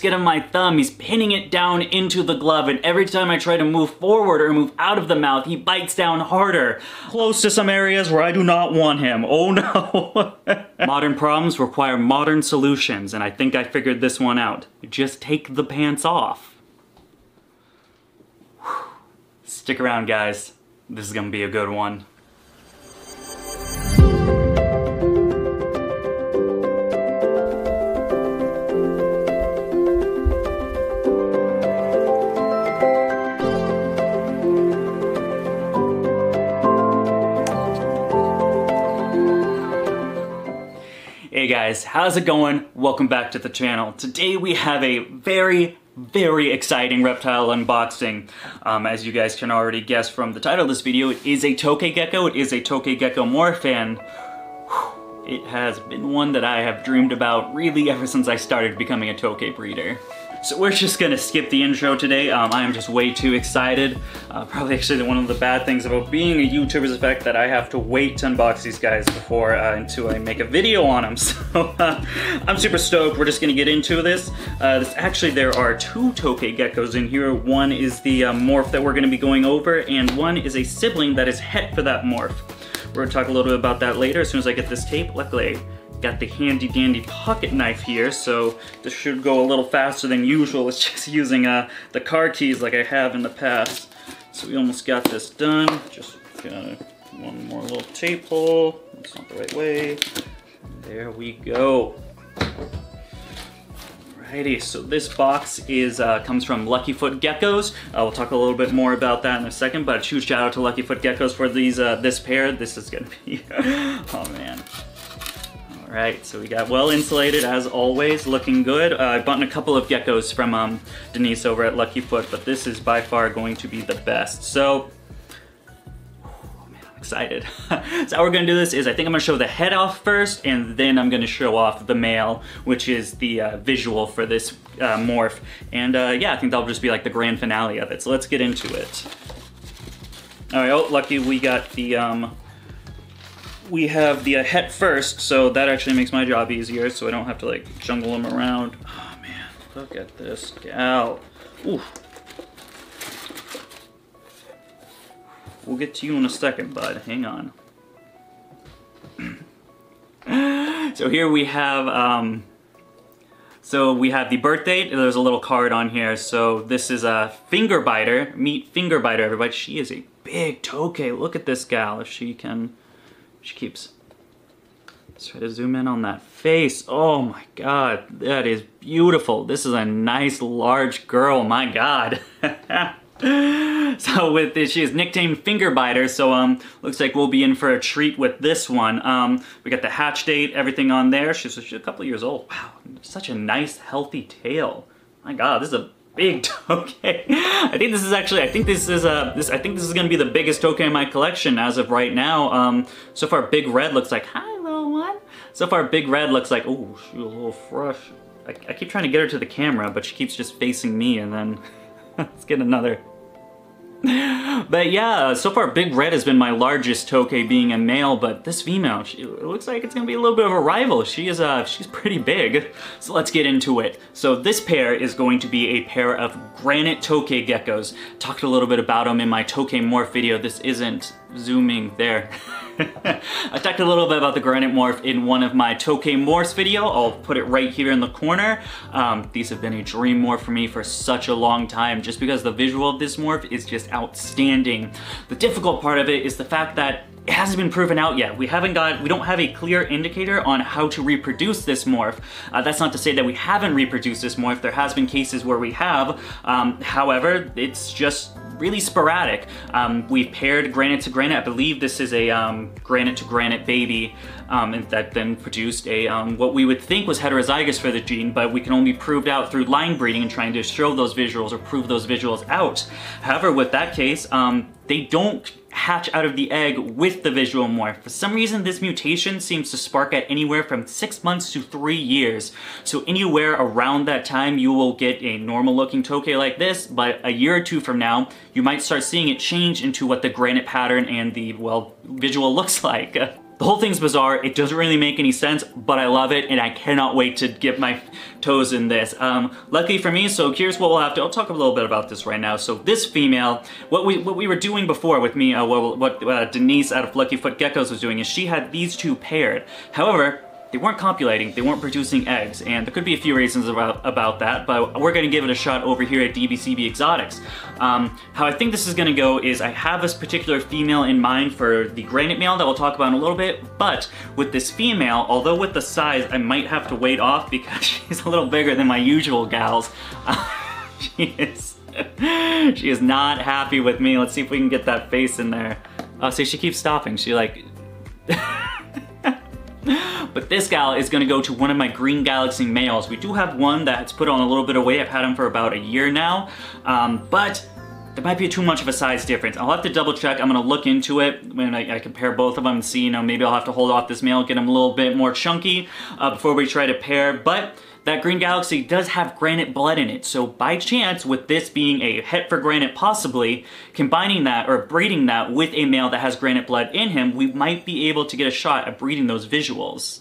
skin of my thumb, he's pinning it down into the glove, and every time I try to move forward or move out of the mouth, he bites down harder. Close to some areas where I do not want him. Oh no. modern problems require modern solutions, and I think I figured this one out. Just take the pants off. Stick around, guys. This is gonna be a good one. Guys, how's it going? Welcome back to the channel. Today we have a very, very exciting reptile unboxing. Um, as you guys can already guess from the title of this video, it is a tokay gecko. It is a tokay gecko morph and it has been one that I have dreamed about really ever since I started becoming a tokay breeder. So we're just gonna skip the intro today. Um, I am just way too excited. Uh, probably actually one of the bad things about being a YouTuber is the fact that I have to wait to unbox these guys before uh, until I make a video on them. So uh, I'm super stoked. We're just gonna get into this. Uh, this actually there are two tokay geckos in here. One is the uh, morph that we're gonna be going over, and one is a sibling that is het for that morph. We're gonna talk a little bit about that later as soon as I get this tape. Luckily, Got the handy dandy pocket knife here, so this should go a little faster than usual. It's just using uh, the car keys like I have in the past. So we almost got this done. Just got one more little tape hole. That's not the right way. There we go. Alrighty, so this box is uh, comes from Lucky Foot Geckos. Uh, we'll talk a little bit more about that in a second, but a huge shout out to Lucky Foot Geckos for these uh, this pair. This is gonna be, oh man, Right, so we got well insulated as always, looking good. Uh, I bought a couple of geckos from um, Denise over at Lucky Foot, but this is by far going to be the best. So, I'm excited. so how we're gonna do this is I think I'm gonna show the het off first, and then I'm gonna show off the male, which is the uh, visual for this uh, morph. And uh, yeah, I think that'll just be like the grand finale of it. So let's get into it. All right, oh, lucky we got the um, we have the het first, so that actually makes my job easier, so I don't have to like jungle them around. Oh man, look at this gal. Ooh. We'll get to you in a second, bud. Hang on. so here we have, um, so we have the birth date. There's a little card on here. So this is a finger biter. Meet finger biter, everybody. She is a big tokay. Look at this gal. If she can she keeps. Let's try to zoom in on that face. Oh my god, that is beautiful. This is a nice large girl, my god. so with this, she is nicknamed Finger Biter, so um, looks like we'll be in for a treat with this one. Um, we got the hatch date, everything on there. She's, she's a couple years old. Wow, such a nice, healthy tail. My god, this is a big tokay. I think this is actually, I think this is a, this, I think this is gonna be the biggest tokay in my collection as of right now. Um, so far Big Red looks like, hi little one. So far Big Red looks like, oh, she's a little fresh. I, I keep trying to get her to the camera, but she keeps just facing me and then, let's get another but yeah, so far Big Red has been my largest tokay being a male, but this female, she, it looks like it's gonna be a little bit of a rival. She is, uh, she's pretty big. So let's get into it. So this pair is going to be a pair of granite tokay geckos. Talked a little bit about them in my tokay morph video. This isn't zooming there. I talked a little bit about the granite morph in one of my Tokay morphs video. I'll put it right here in the corner. Um, these have been a dream morph for me for such a long time just because the visual of this morph is just outstanding. The difficult part of it is the fact that it hasn't been proven out yet. We haven't got, we don't have a clear indicator on how to reproduce this morph. Uh, that's not to say that we haven't reproduced this morph. There has been cases where we have. Um, however, it's just really sporadic. Um, we've paired granite to granite. I believe this is a um, granite to granite baby um, that then produced a um, what we would think was heterozygous for the gene, but we can only prove out through line breeding and trying to show those visuals or prove those visuals out. However, with that case, um, they don't hatch out of the egg with the visual morph. For some reason, this mutation seems to spark at anywhere from six months to three years. So anywhere around that time, you will get a normal looking tokay like this, but a year or two from now, you might start seeing it change into what the granite pattern and the, well, visual looks like. The whole thing's bizarre. It doesn't really make any sense, but I love it, and I cannot wait to get my toes in this. Um, luckily for me, so here's what we'll have to, I'll talk a little bit about this right now. So this female, what we what we were doing before with me, uh, what, what uh, Denise out of Lucky Foot Geckos was doing is she had these two paired. However, they weren't copulating, they weren't producing eggs, and there could be a few reasons about, about that, but we're gonna give it a shot over here at DBCB Exotics. Um, how I think this is gonna go is I have this particular female in mind for the granite male that we'll talk about in a little bit, but with this female, although with the size, I might have to wait off because she's a little bigger than my usual gals. Uh, she is, she is not happy with me. Let's see if we can get that face in there. Oh, see, she keeps stopping. She like... But this gal is gonna go to one of my Green Galaxy males. We do have one that's put on a little bit of weight. I've had him for about a year now. Um, but there might be too much of a size difference. I'll have to double check. I'm gonna look into it when I, I compare both of them and see, you know, maybe I'll have to hold off this male, get him a little bit more chunky uh, before we try to pair. But that Green Galaxy does have granite blood in it. So by chance, with this being a het for granite possibly, combining that or breeding that with a male that has granite blood in him, we might be able to get a shot at breeding those visuals.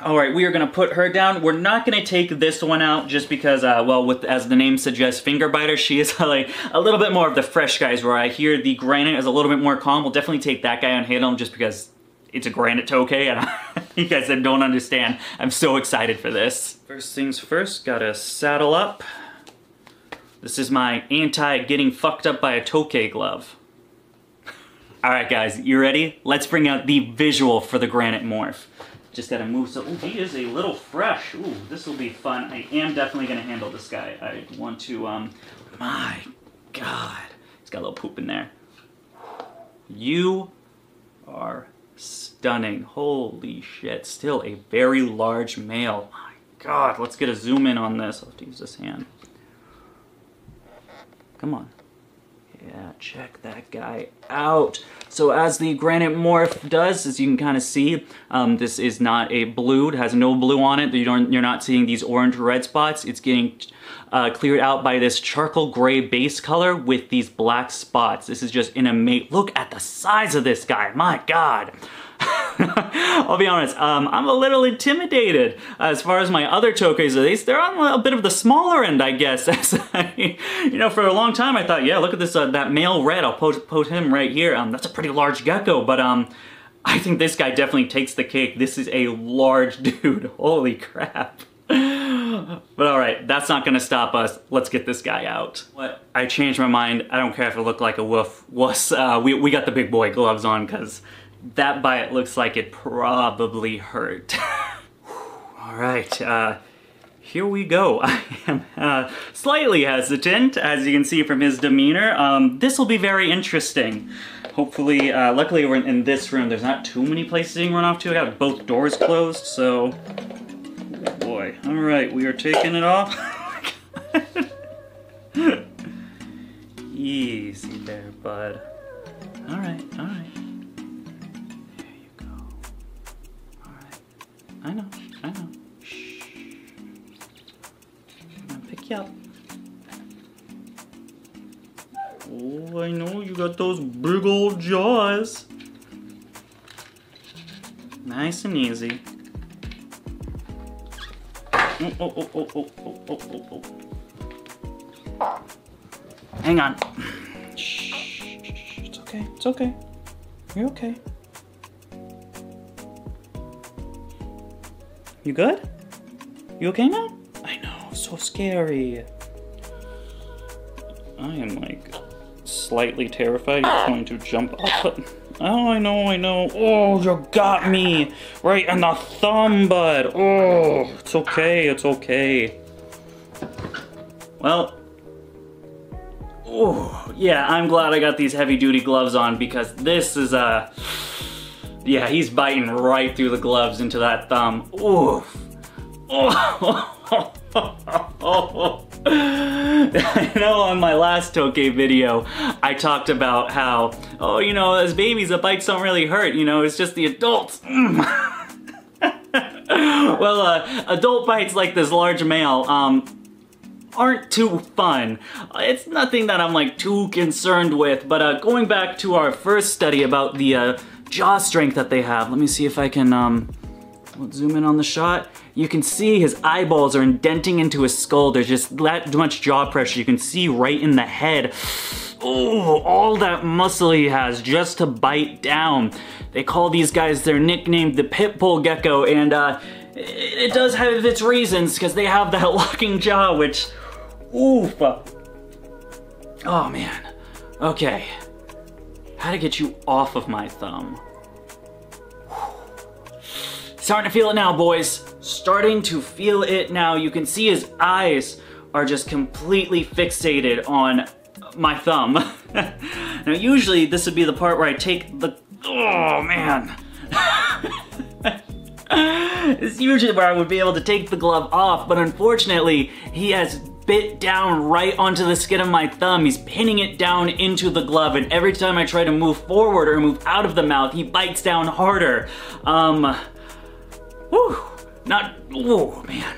All right, we are gonna put her down. We're not gonna take this one out just because, uh, well, with as the name suggests, finger biter, she is like a little bit more of the fresh guys where I hear the granite is a little bit more calm. We'll definitely take that guy and handle him just because it's a granite tokay and you guys that don't understand, I'm so excited for this. First things first, gotta saddle up. This is my anti-getting fucked up by a tokay glove. All right, guys, you ready? Let's bring out the visual for the granite morph. Just gotta move so, ooh, he is a little fresh. Ooh, this will be fun. I am definitely gonna handle this guy. I want to, um, my God. He's got a little poop in there. You are stunning. Holy shit. Still a very large male. My God, let's get a zoom in on this. I'll have to use this hand. Come on. Yeah, check that guy out. So as the granite morph does, as you can kind of see, um, this is not a blue. It has no blue on it. You don't, you're not seeing these orange red spots. It's getting uh, cleared out by this charcoal gray base color with these black spots. This is just an amazing, look at the size of this guy, my God. I'll be honest, um, I'm a little intimidated as far as my other at least. They're on a bit of the smaller end, I guess. you know, for a long time I thought, yeah, look at this, uh, that male red. I'll post, post him right here. Um, that's a pretty large gecko, but um, I think this guy definitely takes the cake. This is a large dude. Holy crap. But alright, that's not gonna stop us. Let's get this guy out. What? I changed my mind. I don't care if it looked like a woof. Was uh, we, we got the big boy gloves on because that bite looks like it probably hurt. Alright, uh, here we go. I am uh, slightly hesitant, as you can see from his demeanor. Um, this will be very interesting. Hopefully, uh, luckily we're in, this room. There's not too many places you can run off to. I got both doors closed, so... Oh boy. Alright, we are taking it off. Easy there, bud. Alright, alright. I know, I know. Shh. I'm gonna pick you up. Oh, I know you got those big old jaws. Nice and easy. Oh, oh, oh, oh, oh, oh, oh, oh. oh. Hang on. Shh, it's okay, it's okay. You're okay. You good? You okay now? I know, so scary. I am like slightly terrified you're going to jump up. Oh, I know, I know. Oh, you got me right in the thumb, bud. Oh, it's okay, it's okay. Well, oh, yeah, I'm glad I got these heavy duty gloves on because this is a. Uh, yeah, he's biting right through the gloves into that thumb. Oof. I know on my last Tokay video, I talked about how, oh, you know, as babies, the bites don't really hurt, you know, it's just the adults. well, uh, adult bites like this large male, um, aren't too fun. It's nothing that I'm like too concerned with, but uh, going back to our first study about the uh, jaw strength that they have. Let me see if I can um, let's zoom in on the shot. You can see his eyeballs are indenting into his skull. There's just that much jaw pressure. You can see right in the head. Oh, all that muscle he has just to bite down. They call these guys, they're nicknamed the Pitbull Gecko, and uh, it does have its reasons because they have that locking jaw, which, oof. Oh man. Okay. To get you off of my thumb. Starting to feel it now, boys. Starting to feel it now. You can see his eyes are just completely fixated on my thumb. now usually this would be the part where I take the, oh man. it's usually where I would be able to take the glove off, but unfortunately he has bit down right onto the skin of my thumb. He's pinning it down into the glove, and every time I try to move forward or move out of the mouth, he bites down harder. Um, Whew, not, oh man.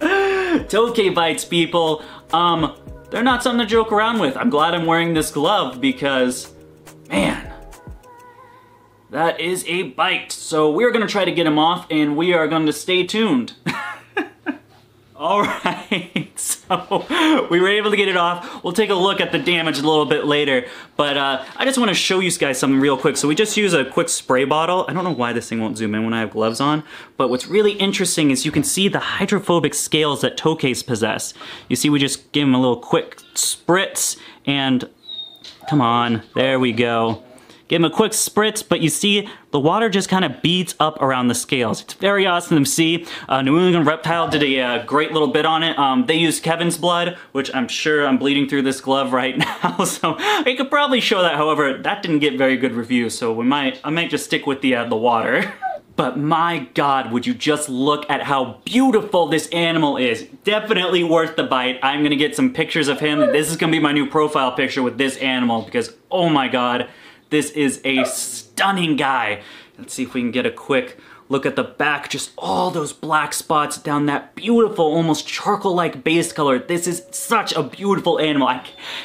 Tokay bites, people. Um, they're not something to joke around with. I'm glad I'm wearing this glove because, man, that is a bite. So we're gonna try to get him off and we are going to stay tuned. All right, so we were able to get it off. We'll take a look at the damage a little bit later, but uh, I just want to show you guys something real quick. So we just use a quick spray bottle. I don't know why this thing won't zoom in when I have gloves on, but what's really interesting is you can see the hydrophobic scales that tokays possess. You see we just give them a little quick spritz and come on, there we go. Give them a quick spritz, but you see the water just kind of beads up around the scales. It's very awesome to see. Uh, New England Reptile did a uh, great little bit on it. Um, they used Kevin's blood, which I'm sure I'm bleeding through this glove right now, so I could probably show that. However, that didn't get very good reviews, so we might I might just stick with the, uh, the water. But my god, would you just look at how beautiful this animal is. Definitely worth the bite. I'm gonna get some pictures of him. This is gonna be my new profile picture with this animal because, oh my god, this is a stunning guy. Let's see if we can get a quick look at the back, just all those black spots down that beautiful, almost charcoal-like base color. This is such a beautiful animal. I,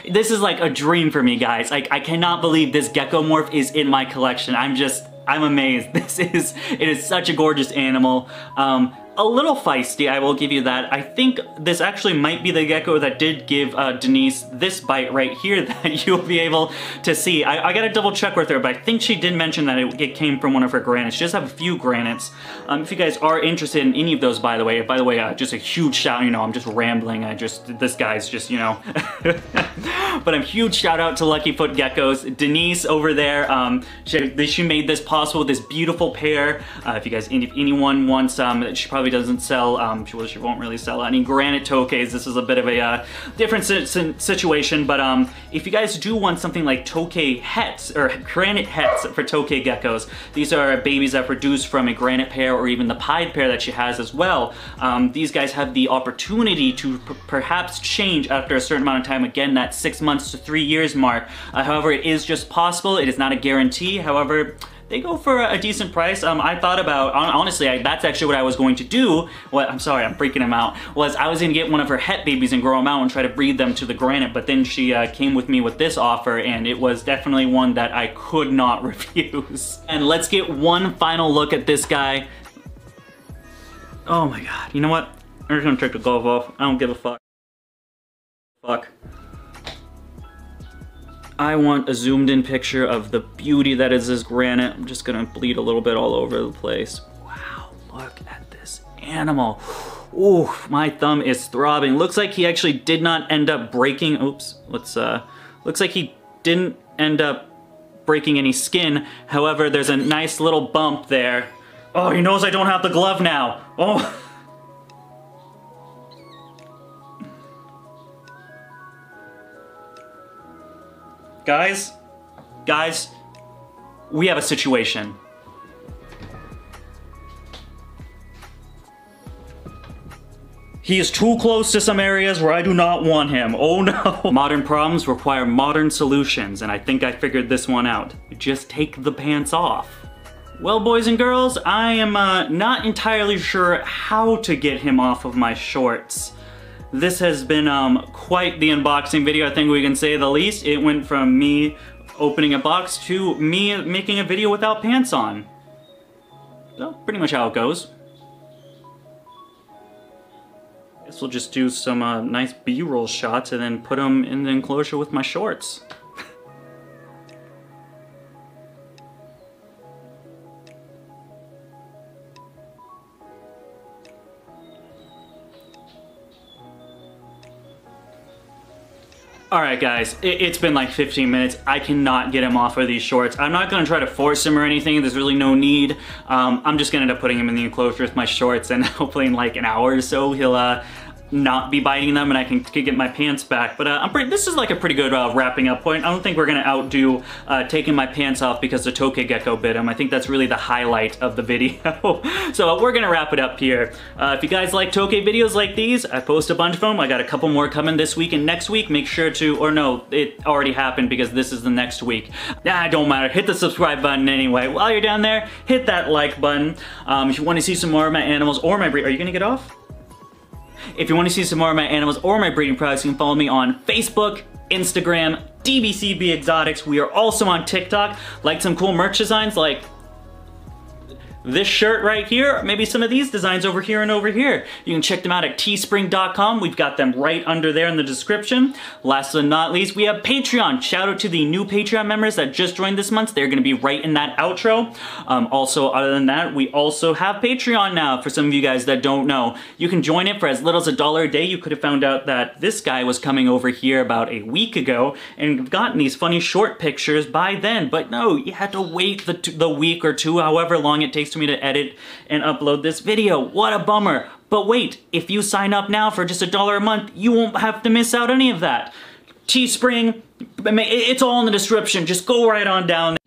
this is like a dream for me, guys. Like, I cannot believe this gecko morph is in my collection. I'm just, I'm amazed. This is, it is such a gorgeous animal. Um, a little feisty, I will give you that. I think this actually might be the gecko that did give uh, Denise this bite right here that you'll be able to see. I, I, gotta double check with her, but I think she did mention that it, it came from one of her granites. She does have a few granites. Um, if you guys are interested in any of those, by the way, by the way, uh, just a huge shout, you know, I'm just rambling. I just, this guy's just, you know. but a huge shout out to Lucky Foot Geckos. Denise over there, um, she, she made this possible, this beautiful pair. Uh, if you guys, if anyone wants, um, she probably probably doesn't sell, um, she, she won't really sell any granite tokays. This is a bit of a uh, different si situation, but um, if you guys do want something like tokay hets, or granite hets for tokay geckos, these are babies that produce from a granite pair or even the pied pair that she has as well. Um, these guys have the opportunity to perhaps change after a certain amount of time, again, that six months to three years mark. Uh, however, it is just possible, it is not a guarantee. However, they go for a decent price. Um, I thought about, honestly, I, that's actually what I was going to do. What I'm sorry, I'm freaking him out. Was I was gonna get one of her het babies and grow them out and try to breed them to the granite, but then she uh, came with me with this offer and it was definitely one that I could not refuse. And let's get one final look at this guy. Oh my god, you know what? I'm just gonna take the glove off. I don't give a fuck. Fuck. I want a zoomed in picture of the beauty that is this granite. I'm just gonna bleed a little bit all over the place. Wow, look at this animal. Ooh, my thumb is throbbing. Looks like he actually did not end up breaking, oops, let's, uh, looks like he didn't end up breaking any skin. However, there's a nice little bump there. Oh, he knows I don't have the glove now. Oh. Guys, guys, we have a situation. He is too close to some areas where I do not want him. Oh no. Modern problems require modern solutions, and I think I figured this one out. Just take the pants off. Well, boys and girls, I am uh, not entirely sure how to get him off of my shorts. This has been um, quite the unboxing video, I think we can say the least. It went from me opening a box to me making a video without pants on. So, pretty much how it goes. I Guess we'll just do some uh, nice B-roll shots and then put them in the enclosure with my shorts. Alright guys, it, has been like 15 minutes. I cannot get him off of these shorts. I'm not to try to force him or anything. There's really no need. Um, I'm just to end up putting him in the enclosure with my shorts and hopefully in like an hour or so he'll uh, not be biting them and I can, can get my pants back. But uh, I'm pretty, this is like a pretty good uh, wrapping up point. I don't think we're gonna outdo uh, taking my pants off because the tokay gecko bit him. I think that's really the highlight of the video. so we're gonna wrap it up here. Uh, if you guys like tokay videos like these, I post a bunch of them. I got a couple more coming this week and next week. Make sure to, or no, it already happened because this is the next week. Nah, don't matter. Hit the subscribe button anyway. While you're down there, hit that like button. Um, if you want to see some more of my animals or my breed, are you gonna get off? If you want to see some more of my animals or my breeding products, you can follow me on Facebook, Instagram, DBCB Exotics. We are also on TikTok. Like some cool merch designs like this shirt right here, maybe some of these designs over here and over here. You can check them out at teespring.com. We've got them right under there in the description. Last but not least, we have Patreon. Shout out to the new Patreon members that just joined this month. They're gonna be right in that outro. Um, also, other than that, we also have Patreon now for some of you guys that don't know. You can join it for as little as a dollar a day. You could have found out that this guy was coming over here about a week ago and gotten these funny short pictures by then. But no, you had to wait the, the week or two, however long it takes to me to edit and upload this video. What a bummer. But wait, if you sign up now for just a dollar a month, you won't have to miss out any of that. Teespring, it's all in the description. Just go right on down